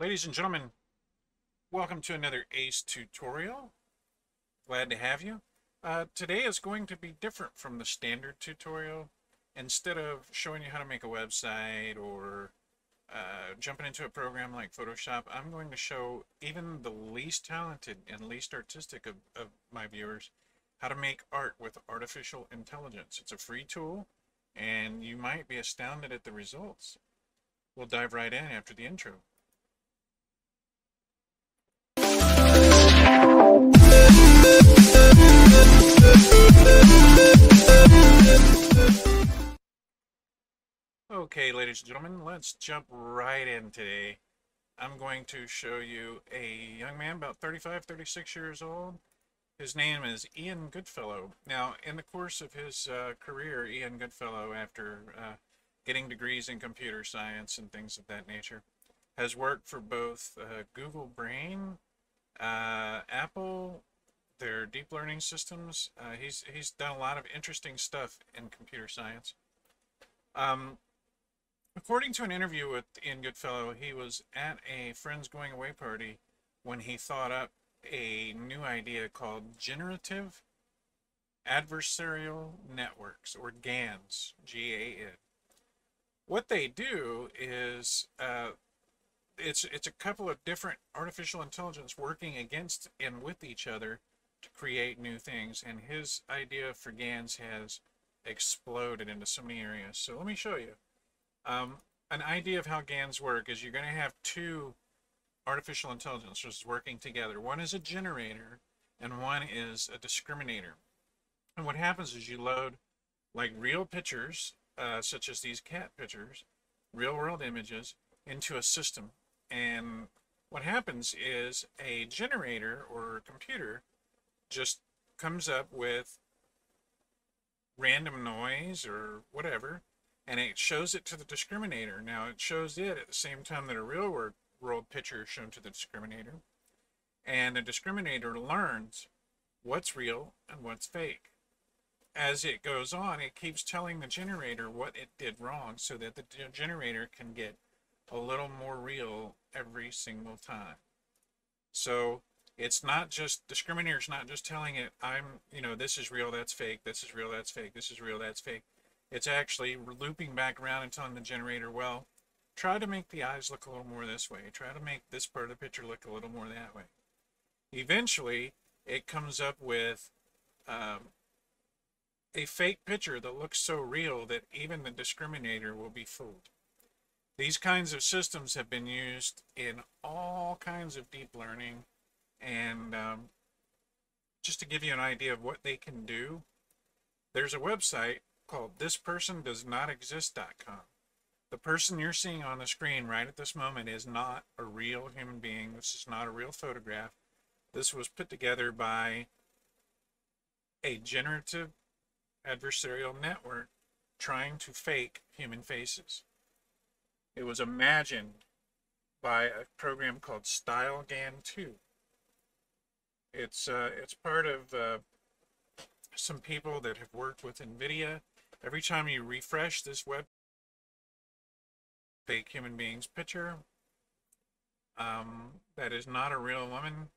Ladies and gentlemen, welcome to another ACE tutorial. Glad to have you. Uh, today is going to be different from the standard tutorial. Instead of showing you how to make a website or uh, jumping into a program like Photoshop, I'm going to show even the least talented and least artistic of, of my viewers how to make art with artificial intelligence. It's a free tool and you might be astounded at the results. We'll dive right in after the intro. Okay, ladies and gentlemen, let's jump right in today. I'm going to show you a young man about 35, 36 years old. His name is Ian Goodfellow. Now, in the course of his uh, career, Ian Goodfellow, after uh, getting degrees in computer science and things of that nature, has worked for both uh, Google Brain, uh, Apple, their deep learning systems. Uh, he's he's done a lot of interesting stuff in computer science. Um, according to an interview with Ian Goodfellow, he was at a friend's going away party when he thought up a new idea called generative adversarial networks or GANs, G-A-N. What they do is uh, it's it's a couple of different artificial intelligence working against and with each other to create new things. And his idea for GANs has exploded into so many areas. So let me show you. Um, an idea of how GANs work is you're going to have two artificial intelligences working together. One is a generator and one is a discriminator. And what happens is you load like real pictures, uh, such as these cat pictures, real world images, into a system. And what happens is a generator or a computer just comes up with random noise or whatever, and it shows it to the discriminator. Now, it shows it at the same time that a real world picture is shown to the discriminator, and the discriminator learns what's real and what's fake. As it goes on, it keeps telling the generator what it did wrong so that the generator can get a little more real every single time. So it's not just discriminator's not just telling it i'm you know this is real that's fake this is real that's fake this is real that's fake it's actually looping back around and telling the generator well try to make the eyes look a little more this way. Try to make this part of the picture look a little more that way. Eventually it comes up with um, a fake picture that looks so real that even the discriminator will be fooled. These kinds of systems have been used in all kinds of deep learning and um, just to give you an idea of what they can do, there's a website called thispersondoesnotexist.com. The person you're seeing on the screen right at this moment is not a real human being. This is not a real photograph. This was put together by a generative adversarial network trying to fake human faces. It was imagined by a program called StyleGAN 2. It's uh, it's part of uh, some people that have worked with NVIDIA. Every time you refresh this web fake human beings picture, um, that is not a real woman.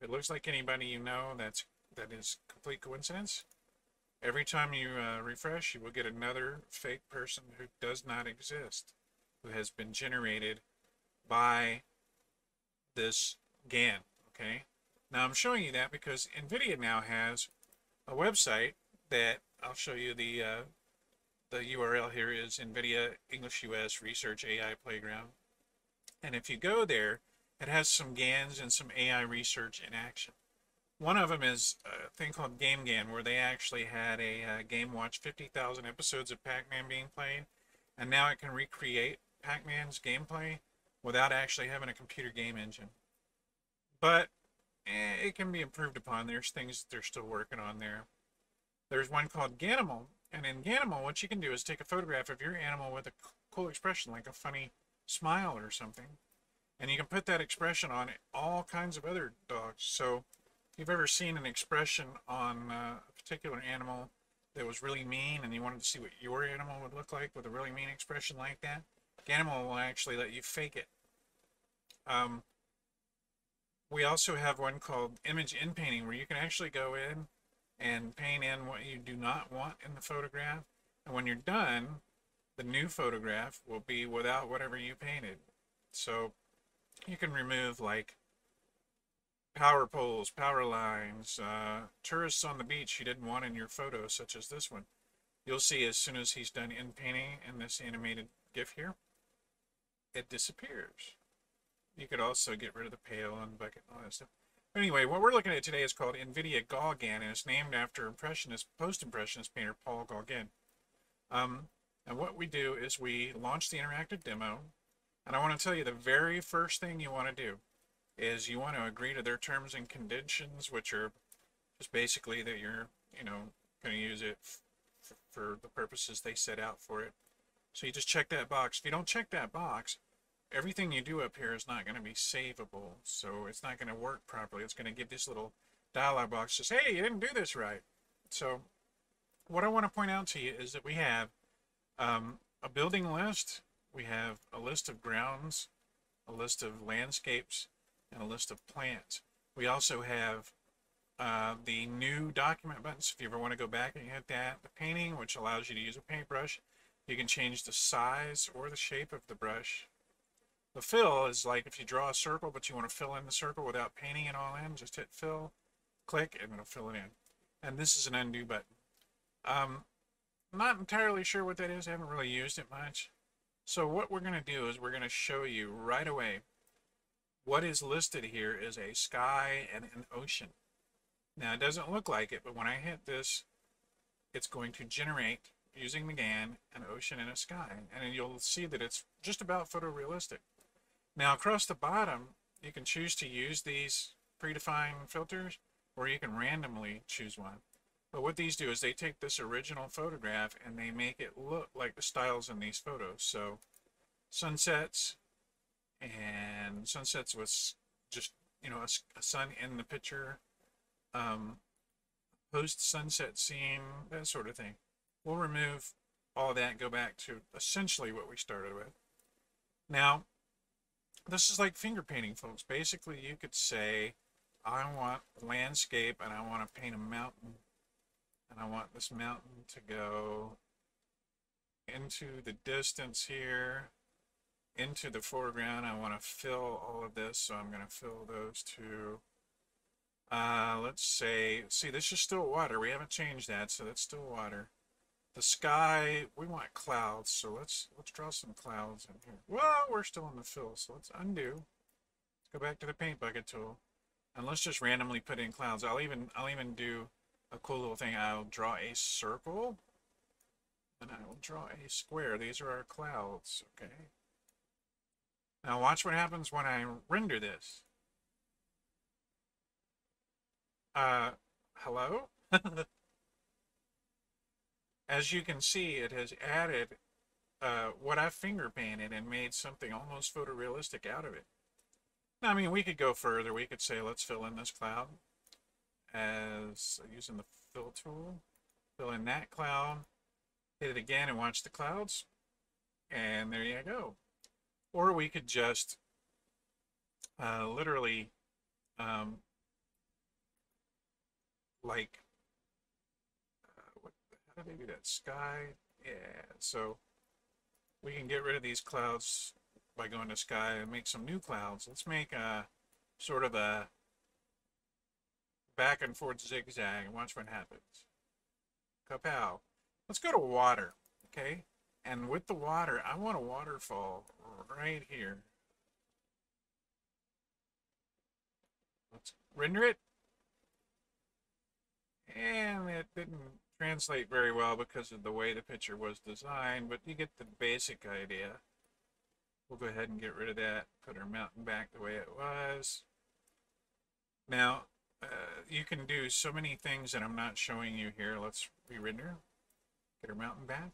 It looks like anybody you know. That's that is complete coincidence. Every time you uh, refresh, you will get another fake person who does not exist, who has been generated by this GAN. Okay. Now I'm showing you that because NVIDIA now has a website that I'll show you the uh, the URL here is NVIDIA English US Research AI Playground. And if you go there, it has some GANs and some AI research in action. One of them is a thing called GameGAN, where they actually had a uh, game watch 50,000 episodes of Pac-Man being played, and now it can recreate Pac-Man's gameplay without actually having a computer game engine. But eh, it can be improved upon. There's things they're still working on there. There's one called Ganimal, and in Ganimal, what you can do is take a photograph of your animal with a cool expression, like a funny smile or something, and you can put that expression on all kinds of other dogs. So, if you've ever seen an expression on uh, a particular animal that was really mean, and you wanted to see what your animal would look like with a really mean expression like that, Ganimal will actually let you fake it Um, we also have one called image in painting where you can actually go in and paint in what you do not want in the photograph. And when you're done, the new photograph will be without whatever you painted. So you can remove like power poles, power lines, uh, tourists on the beach you didn't want in your photo, such as this one. You'll see as soon as he's done in painting in this animated GIF here, it disappears. You could also get rid of the pail and bucket and all that stuff. Anyway, what we're looking at today is called NVIDIA GauGAN, and it's named after Impressionist, post-Impressionist painter Paul Gauguin. Um, and what we do is we launch the interactive demo, and I want to tell you the very first thing you want to do is you want to agree to their terms and conditions, which are just basically that you're, you know, going to use it for the purposes they set out for it. So you just check that box. If you don't check that box, everything you do up here is not going to be savable. So it's not going to work properly. It's going to give this little dialog box says, hey, you didn't do this right. So what I want to point out to you is that we have um, a building list. We have a list of grounds, a list of landscapes, and a list of plants. We also have uh, the new document buttons. If you ever want to go back and hit that, the painting, which allows you to use a paintbrush. You can change the size or the shape of the brush. The fill is like if you draw a circle, but you want to fill in the circle without painting it all in, just hit fill, click, and it'll fill it in. And this is an undo button. Um, I'm not entirely sure what that is. I haven't really used it much. So what we're going to do is we're going to show you right away what is listed here is a sky and an ocean. Now it doesn't look like it, but when I hit this, it's going to generate using the GAN an ocean and a sky. And you'll see that it's just about photorealistic. Now across the bottom, you can choose to use these predefined filters or you can randomly choose one. But what these do is they take this original photograph and they make it look like the styles in these photos. So sunsets and sunsets with just, you know, a, a sun in the picture, um, post sunset scene, that sort of thing. We'll remove all that, go back to essentially what we started with. Now, this is like finger painting, folks. Basically, you could say, I want landscape and I want to paint a mountain. And I want this mountain to go into the distance here, into the foreground. I want to fill all of this, so I'm going to fill those two. Uh, let's say, see, this is still water. We haven't changed that, so that's still water. The sky, we want clouds, so let's let's draw some clouds in here. Well, we're still in the fill, so let's undo. Let's go back to the paint bucket tool, and let's just randomly put in clouds. I'll even I'll even do a cool little thing. I'll draw a circle, and I will draw a square. These are our clouds, okay? Now watch what happens when I render this. Uh, hello? as you can see, it has added uh, what I finger painted and made something almost photorealistic out of it. Now, I mean, we could go further. We could say, let's fill in this cloud as using the fill tool. Fill in that cloud. Hit it again and watch the clouds. And there you go. Or we could just uh, literally um, like do that? Sky? Yeah, so we can get rid of these clouds by going to sky and make some new clouds. Let's make a sort of a back and forth zigzag and watch what happens. Kapow. Let's go to water, okay? And with the water, I want a waterfall right here. Let's render it. And it didn't translate very well because of the way the picture was designed, but you get the basic idea. We'll go ahead and get rid of that, put our mountain back the way it was. Now, uh, you can do so many things that I'm not showing you here. Let's re-render, get our mountain back.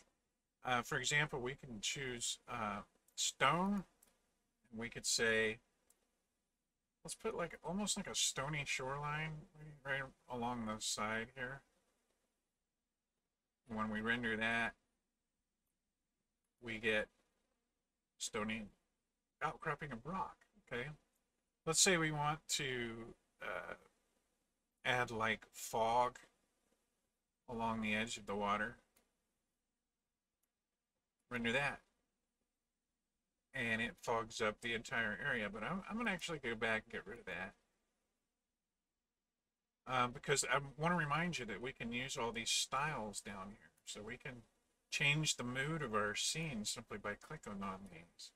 Uh, for example, we can choose uh, stone, and we could say, let's put like almost like a stony shoreline right along the side here when we render that, we get stony outcropping of rock. Okay. Let's say we want to uh, add like fog along the edge of the water. Render that. And it fogs up the entire area, but I'm, I'm going to actually go back and get rid of that. Um, because I want to remind you that we can use all these styles down here. So we can change the mood of our scene simply by clicking on these.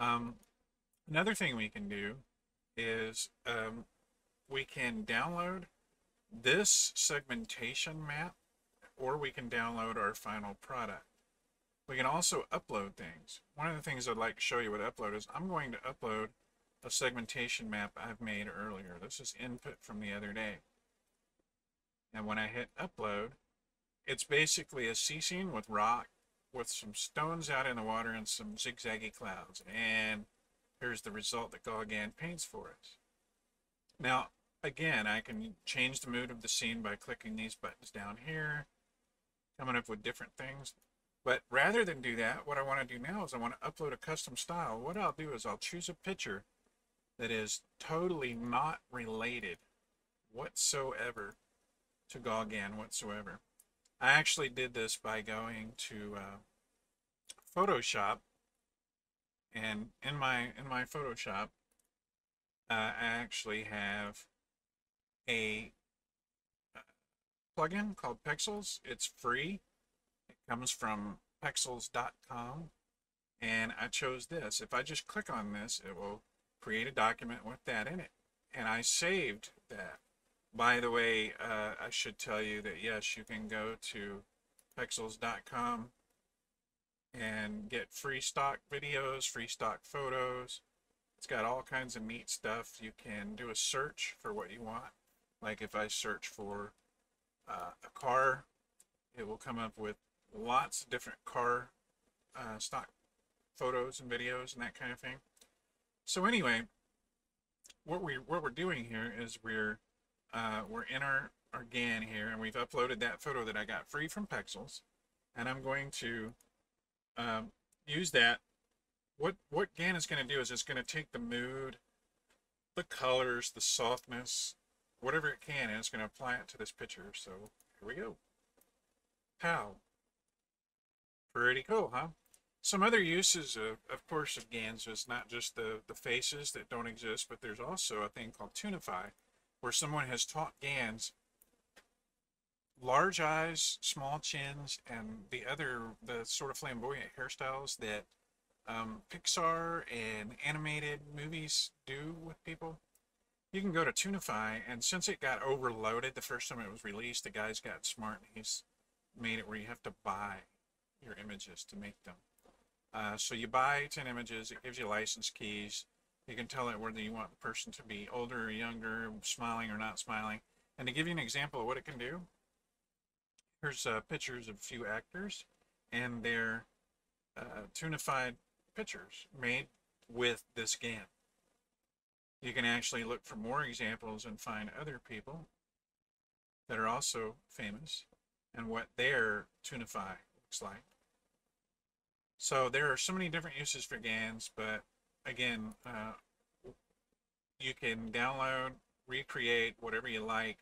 Um, another thing we can do is um, we can download this segmentation map or we can download our final product. We can also upload things. One of the things I'd like to show you with upload is I'm going to upload a segmentation map I've made earlier. This is input from the other day. And when I hit upload, it's basically a sea scene with rock, with some stones out in the water and some zigzaggy clouds. And here's the result that GauGAN paints for us. Now, again, I can change the mood of the scene by clicking these buttons down here, coming up with different things. But rather than do that, what I want to do now is I want to upload a custom style. What I'll do is I'll choose a picture that is totally not related whatsoever to GauGAN whatsoever. I actually did this by going to uh, Photoshop and in my in my Photoshop uh, I actually have a uh, plugin called Pexels. It's free. It comes from pexels.com and I chose this. If I just click on this, it will create a document with that in it. And I saved that. By the way, uh, I should tell you that yes, you can go to pexels.com and get free stock videos, free stock photos. It's got all kinds of neat stuff. You can do a search for what you want. Like if I search for uh, a car, it will come up with lots of different car uh, stock photos and videos and that kind of thing. So anyway, what we what we're doing here is we're uh, we're in our our GAN here, and we've uploaded that photo that I got free from Pexels, and I'm going to um, use that. What what GAN is going to do is it's going to take the mood, the colors, the softness, whatever it can, and it's going to apply it to this picture. So here we go. How? Pretty cool, huh? Some other uses, of, of course, of GANs is not just the, the faces that don't exist, but there's also a thing called Toonify, where someone has taught GANs large eyes, small chins, and the other, the sort of flamboyant hairstyles that um, Pixar and animated movies do with people. You can go to Toonify, and since it got overloaded the first time it was released, the guys got smart and he's made it where you have to buy your images to make them. Uh, so you buy 10 images, it gives you license keys. You can tell it whether you want the person to be older or younger, smiling or not smiling. And to give you an example of what it can do, here's uh, pictures of a few actors and their uh, toonified pictures made with this GAN. You can actually look for more examples and find other people that are also famous and what their toonify looks like. So there are so many different uses for GANs, but again, uh, you can download, recreate whatever you like,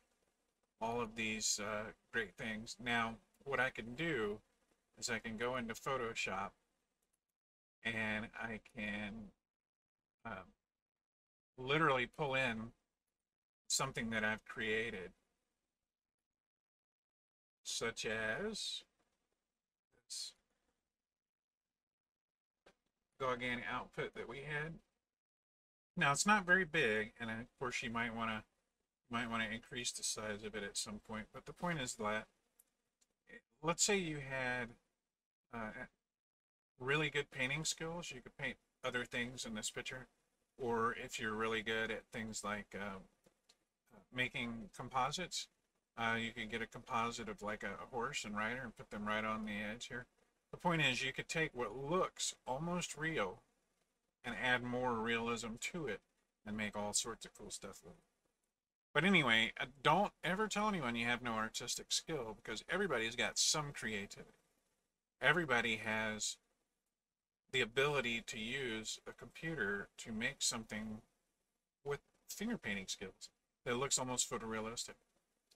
all of these uh, great things. Now, what I can do is I can go into Photoshop and I can um, literally pull in something that I've created, such as this GauGAN output that we had. Now it's not very big, and of course you might want to might want to increase the size of it at some point. But the point is that let's say you had uh, really good painting skills, you could paint other things in this picture, or if you're really good at things like um, making composites, uh, you could get a composite of like a, a horse and rider and put them right on the edge here. The point is, you could take what looks almost real and add more realism to it and make all sorts of cool stuff with it. But anyway, uh, don't ever tell anyone you have no artistic skill because everybody's got some creativity. Everybody has the ability to use a computer to make something with finger painting skills that looks almost photorealistic.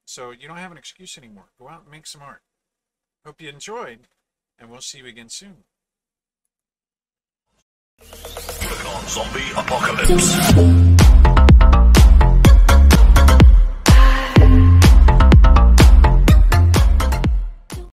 So you don't have an excuse anymore. Go out and make some art. Hope you enjoyed and we'll see you again soon. Click on Zombie Apocalypse.